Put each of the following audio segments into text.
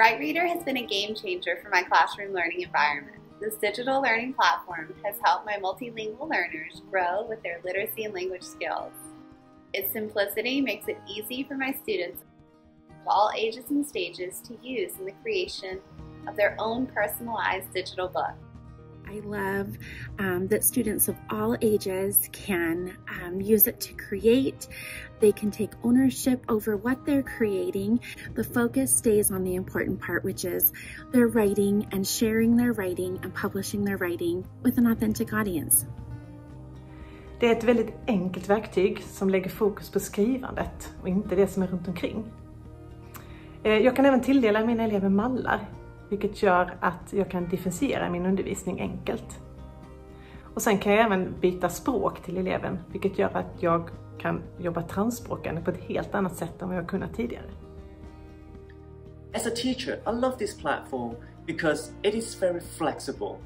WriteReader has been a game changer for my classroom learning environment. This digital learning platform has helped my multilingual learners grow with their literacy and language skills. Its simplicity makes it easy for my students of all ages and stages to use in the creation of their own personalized digital book. I love um, that students of all ages can um, use it to create. They can take ownership over what they're creating. The focus stays on the important part, which is their writing and sharing their writing and publishing their writing with an authentic audience. Det är ett väldigt enkelt verktyg som lägger fokus på skrivandet och inte det som är runt omkring. Eh, jag kan även tilldela mina elever mallar vilket gör att jag kan differentiera min undervisning enkelt. Och sen kan jag även byta språk till eleven, vilket gör att jag kan jobba transspråkande på ett helt annat sätt än vad jag kunnat tidigare. As a teacher, I love this platform because it is very flexible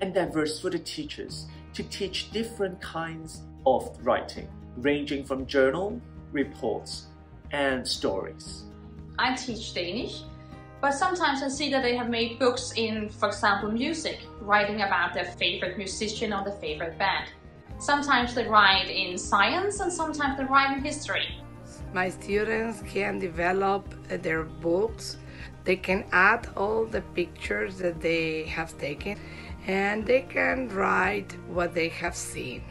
and diverse for the teachers to teach different kinds of writing, ranging from journal, reports, and stories. I teach Danish but sometimes I see that they have made books in, for example, music, writing about their favorite musician or their favorite band. Sometimes they write in science and sometimes they write in history. My students can develop their books. They can add all the pictures that they have taken and they can write what they have seen.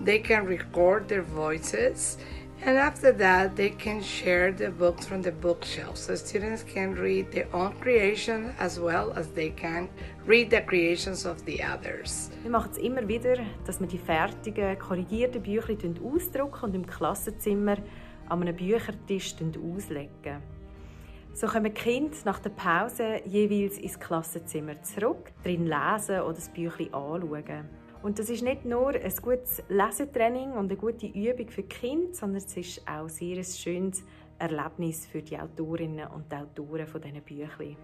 They can record their voices and after that, they can share the books from the bookshelf. So students can read their own creation as well as they can read the creations of the others. Wir machen es immer wieder, dass wir die fertigen, korrigierten Bücher ausdrucken und im Klassenzimmer an einem Büchertisch auslegen. So kommen die Kinder nach der Pause jeweils ins Klassenzimmer zurück, drin lesen oder das Büchlein anschauen. Und das ist nicht nur ein gutes Lesetraining und eine gute Übung für Kinder, sondern es ist auch sehr ein schönes Erlebnis für die Autorinnen und Autoren von diesen Büchern.